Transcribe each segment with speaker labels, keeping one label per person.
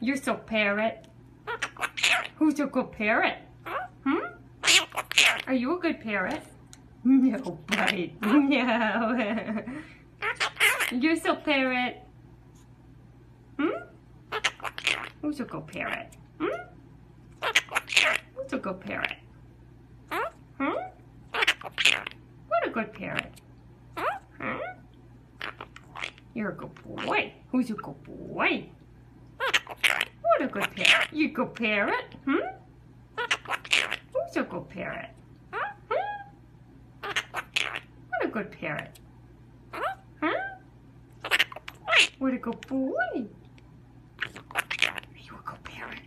Speaker 1: You're so parrot. Who's a good parrot? Hmm? Are you a good parrot? No, buddy. No. You're so parrot. Hmm? Who's a good parrot? Hmm? Who's a good parrot? Hmm? What a good parrot. Hmm? You're a good boy. Who's a good boy? What a good parrot. You good parrot? Hmm? Who's a good parrot? Hmm? What a good parrot. Huh? What a good boy. Are you a good parrot?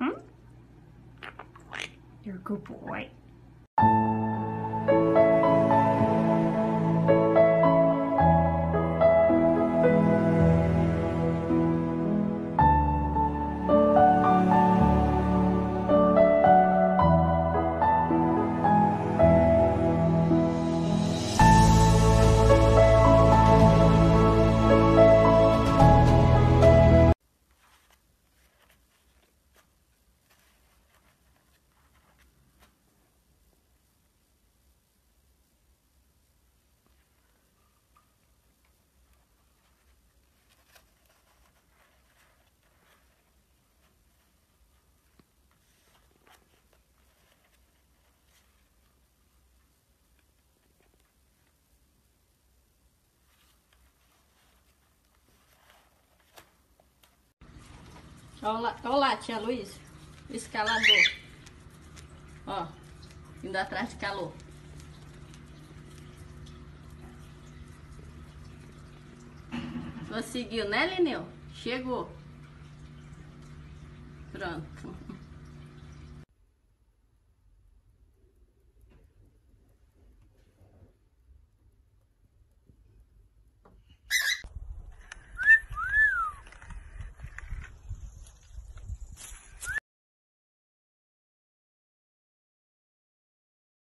Speaker 1: Hmm? You're a good boy.
Speaker 2: Olha lá, olha lá, tia Luiz. Escalador. Ó, indo atrás de calor. Conseguiu, né, Lineu? Chegou. Pronto.